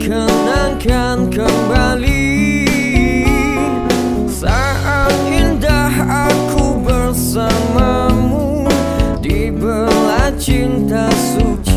kenangkan kembali. Saat indah aku bersamamu Di belah cinta suci.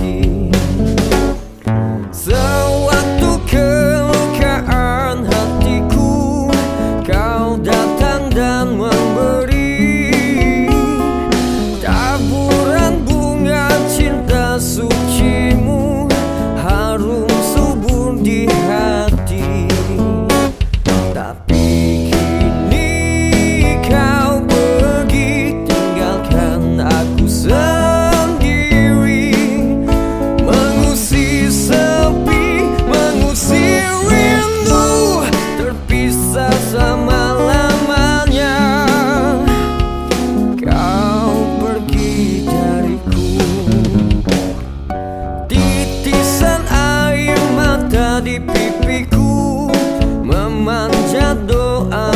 hatiku memanjat doa.